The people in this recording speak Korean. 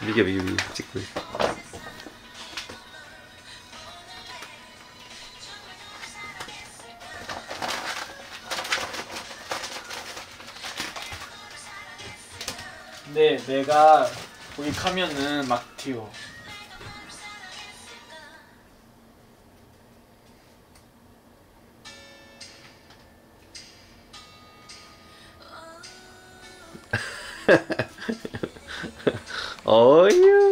미겨 미겨 미겨 찍고 있어. 근데 내가 고익하면은 막 튀어. 어휴